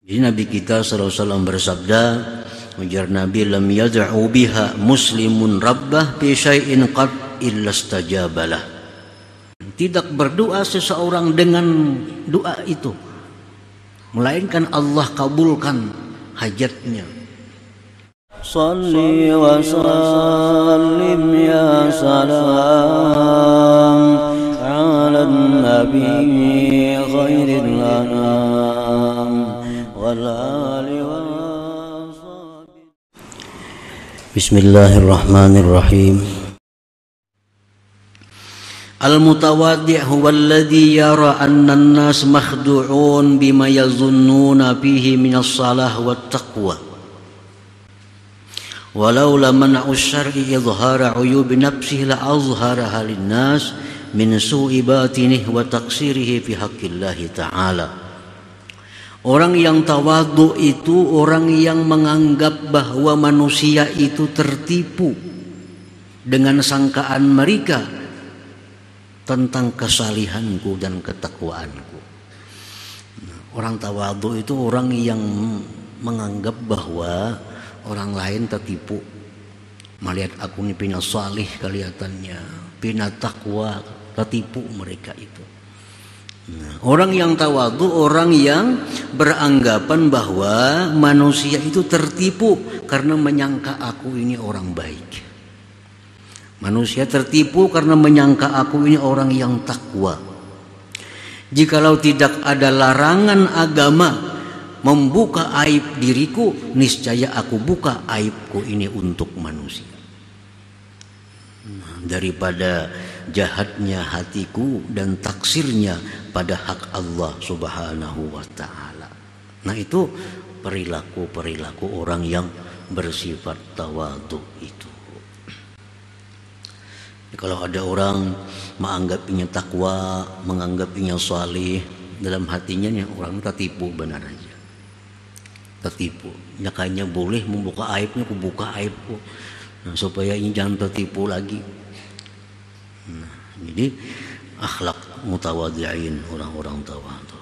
Jadi Nabi kita SAW bersabda, ujar Nabi lam yad'u biha muslimun rabbah bi syai'in qad illa stajabalah. Tidak berdoa seseorang dengan doa itu melainkan Allah kabulkan hajatnya. Salli wa sallim ya salam ala nabi khairil anam wal ali Bismillahirrahmanirrahim. المتواضع هو الذي يرى أن الناس مخدوعون بما يظنون فيه من الصلاة والتقوى. ولولا منع الشرع إظهار عيوب نفسه لأظهرها للناس من سوء باطنه وتقصيره في حق الله تعالى. Orang yang tawadu itu orang yang menganggap bahwa manusia itu tertipu dengan sangkaan mereka tentang kesalihanku dan ketakwaanku. Orang tawadu itu orang yang menganggap bahwa orang lain tertipu. Melihat aku ini pina salih kelihatannya, pina takwa, tertipu mereka itu. Nah, orang yang tawadu orang yang beranggapan bahwa manusia itu tertipu karena menyangka aku ini orang baik. Manusia tertipu karena menyangka aku ini orang yang takwa. Jikalau tidak ada larangan agama membuka aib diriku, niscaya aku buka aibku ini untuk manusia. Daripada jahatnya hatiku dan taksirnya pada hak Allah Subhanahu wa taala. Nah, itu perilaku-perilaku orang yang bersifat tawadu itu. Kalau ada orang menganggapnya takwa, menganggapnya salih, dalam hatinya nih orang tertipu benar aja. Tertipu. Nyakanya boleh membuka aibnya, aku buka aibku. Nah, supaya ini jangan tertipu lagi. Nah, jadi akhlak mutawadi'in orang-orang tawadu.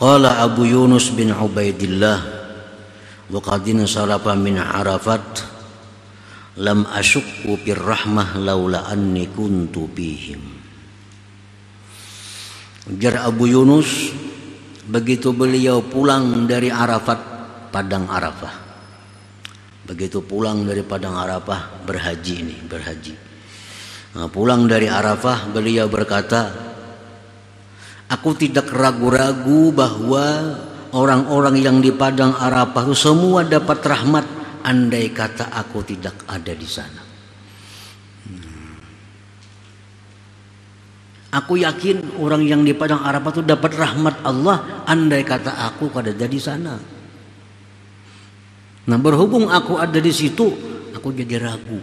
Qala Abu Yunus bin Ubaidillah wa qadina sarafa min Arafat lam asyukku bir rahmah laula anni kuntu bihim. Ujar Abu Yunus begitu beliau pulang dari Arafat padang Arafah begitu pulang dari padang Arafah berhaji ini berhaji nah, pulang dari Arafah beliau berkata aku tidak ragu-ragu bahwa orang-orang yang di padang Arafah semua dapat rahmat andai kata aku tidak ada di sana. Hmm. Aku yakin orang yang di padang Arafah itu dapat rahmat Allah andai kata aku ada di sana. Nah berhubung aku ada di situ, aku jadi ragu.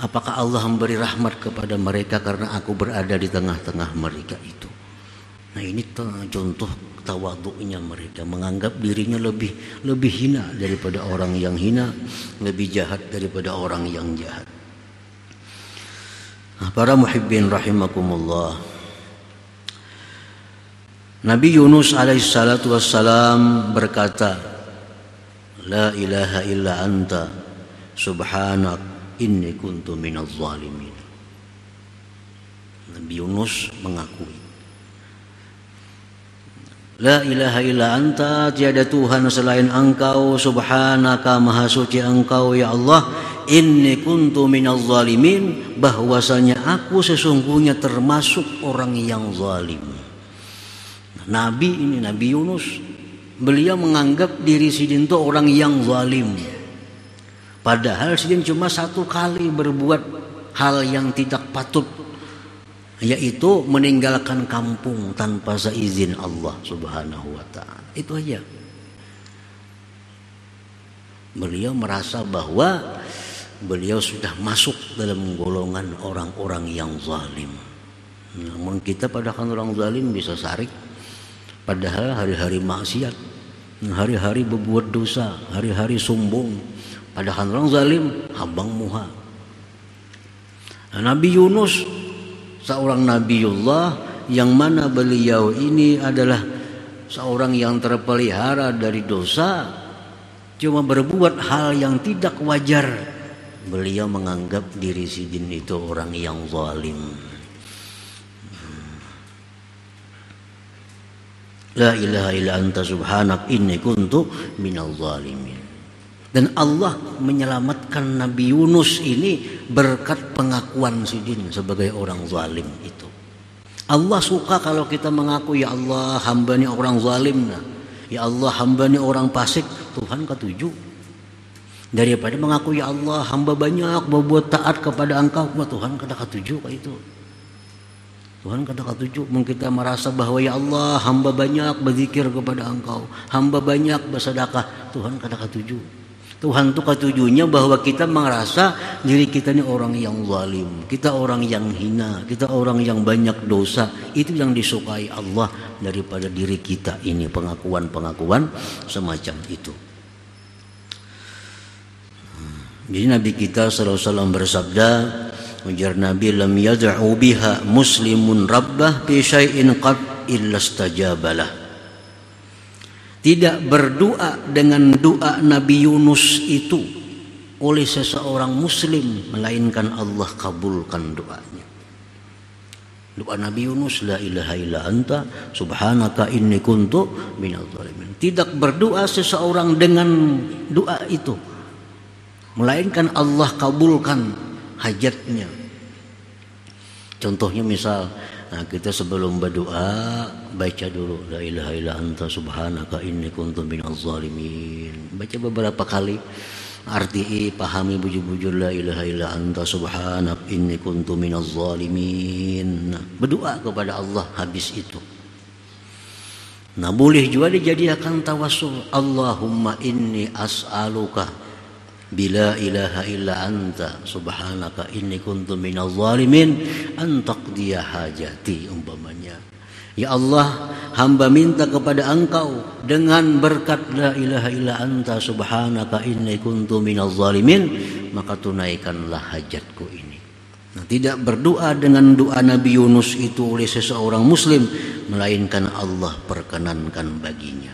Apakah Allah memberi rahmat kepada mereka karena aku berada di tengah-tengah mereka itu? Nah ini contoh tawaduknya mereka menganggap dirinya lebih lebih hina daripada orang yang hina, lebih jahat daripada orang yang jahat. Nah, para muhibbin rahimakumullah. Nabi Yunus alaihissalatu wassalam berkata, La ilaha illa anta subhanak inni kuntu minaz zalimin. Nabi Yunus mengakui. La ilaha illa anta tiada Tuhan selain engkau subhanaka maha suci engkau ya Allah. Inni kuntu minal zalimin bahwasanya aku sesungguhnya termasuk orang yang zalim. Nabi ini Nabi Yunus beliau menganggap diri sidin itu orang yang zalim padahal sidin cuma satu kali berbuat hal yang tidak patut yaitu meninggalkan kampung tanpa seizin Allah Subhanahu wa taala. Itu aja. Beliau merasa bahwa beliau sudah masuk dalam golongan orang-orang yang zalim. Namun kita padahal orang zalim bisa sarik padahal hari-hari maksiat, hari-hari berbuat dosa, hari-hari sombong. Padahal orang zalim abang muha. Nabi Yunus seorang nabiullah yang mana beliau ini adalah seorang yang terpelihara dari dosa cuma berbuat hal yang tidak wajar beliau menganggap diri Sidin itu orang yang zalim La ilaha illa anta subhanak inni kuntu minal zalimin. Dan Allah menyelamatkan Nabi Yunus ini berkat pengakuan Sidin sebagai orang zalim itu. Allah suka kalau kita mengaku ya Allah hamba ini orang zalim nah. Ya Allah hamba ini orang fasik Tuhan ketujuh daripada mengaku ya Allah hamba banyak berbuat taat kepada engkau Tuhan kata ketujuh itu Tuhan kata ketujuh kita merasa bahwa ya Allah hamba banyak berzikir kepada engkau hamba banyak bersedekah. Tuhan kata ketujuh Tuhan itu ketujuhnya bahwa kita merasa diri kita ini orang yang zalim kita orang yang hina kita orang yang banyak dosa. Itu yang disukai Allah daripada diri kita ini pengakuan-pengakuan semacam itu. Jadi Nabi kita SAW bersabda Ujar Nabi lam yad'u biha muslimun rabbah bi syai'in qad illa istajabalah. Tidak berdoa dengan doa Nabi Yunus itu oleh seseorang muslim melainkan Allah kabulkan doanya. Doa Nabi Yunus la ilaha illa anta subhanaka inni kuntu minadh dhalimin. Tidak berdoa seseorang dengan doa itu melainkan Allah kabulkan hajatnya. Contohnya misal nah kita sebelum berdoa baca dulu la ilaha illa anta subhanaka inni kuntu minaz zalimin. Baca beberapa kali arti pahami bujur-bujur la ilaha illa anta subhanak inni kuntu minaz zalimin. Nah, berdoa kepada Allah habis itu. Nah boleh juga dijadikan tawasul Allahumma inni as'aluka bila ilaha illa anta subhanaka inni kuntu minal zalimin an taqdiya hajati umpamanya. Ya Allah hamba minta kepada engkau dengan berkat la ilaha illa anta subhanaka inni kuntu minal zalimin maka tunaikanlah hajatku ini. Nah, tidak berdoa dengan doa Nabi Yunus itu oleh seseorang muslim melainkan Allah perkenankan baginya.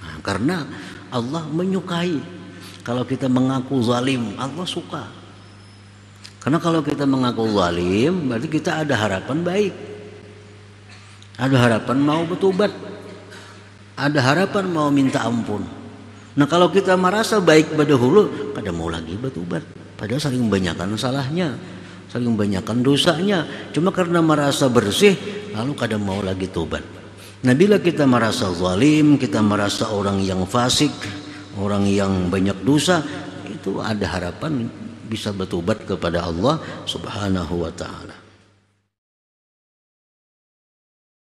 Nah, karena Allah menyukai kalau kita mengaku zalim, Allah suka. Karena kalau kita mengaku zalim, berarti kita ada harapan baik. Ada harapan mau bertobat. Ada harapan mau minta ampun. Nah kalau kita merasa baik pada hulu, kada mau lagi bertobat. Padahal saling banyakkan salahnya, saling banyakkan dosanya. Cuma karena merasa bersih, lalu kada mau lagi tobat. Nah bila kita merasa zalim, kita merasa orang yang fasik, orang yang banyak dosa itu ada harapan bisa bertobat kepada Allah Subhanahu wa taala.